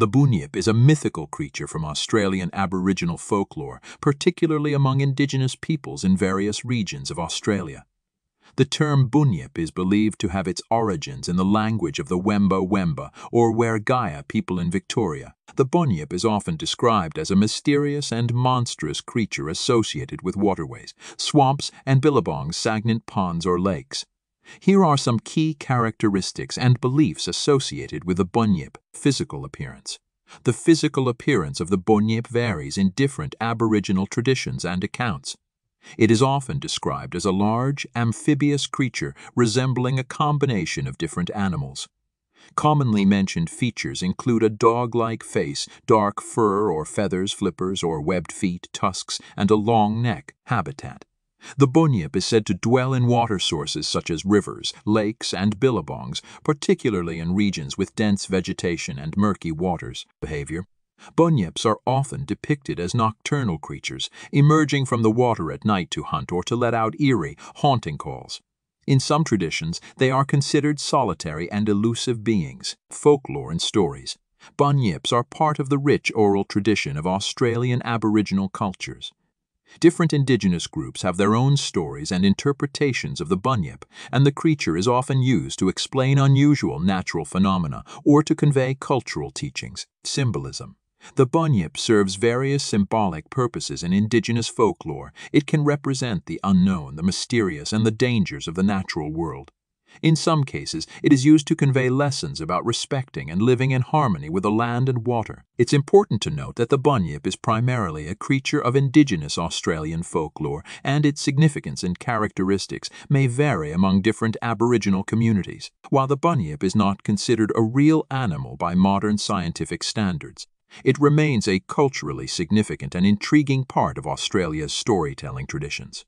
The bunyip is a mythical creature from Australian Aboriginal folklore, particularly among Indigenous peoples in various regions of Australia. The term bunyip is believed to have its origins in the language of the Wemba Wemba or Wergaia people in Victoria. The bunyip is often described as a mysterious and monstrous creature associated with waterways, swamps, and billabongs, stagnant ponds, or lakes. Here are some key characteristics and beliefs associated with the bunyip physical appearance. The physical appearance of the bunyip varies in different Aboriginal traditions and accounts. It is often described as a large, amphibious creature resembling a combination of different animals. Commonly mentioned features include a dog-like face, dark fur or feathers, flippers or webbed feet, tusks, and a long neck, habitat. The bunyip is said to dwell in water sources such as rivers, lakes, and billabongs, particularly in regions with dense vegetation and murky waters. Behavior Bunyips are often depicted as nocturnal creatures, emerging from the water at night to hunt or to let out eerie, haunting calls. In some traditions, they are considered solitary and elusive beings, folklore and stories. Bunyips are part of the rich oral tradition of Australian Aboriginal cultures. Different indigenous groups have their own stories and interpretations of the bunyip, and the creature is often used to explain unusual natural phenomena or to convey cultural teachings, symbolism. The bunyip serves various symbolic purposes in indigenous folklore. It can represent the unknown, the mysterious, and the dangers of the natural world. In some cases, it is used to convey lessons about respecting and living in harmony with the land and water. It's important to note that the bunyip is primarily a creature of indigenous Australian folklore, and its significance and characteristics may vary among different Aboriginal communities. While the bunyip is not considered a real animal by modern scientific standards, it remains a culturally significant and intriguing part of Australia's storytelling traditions.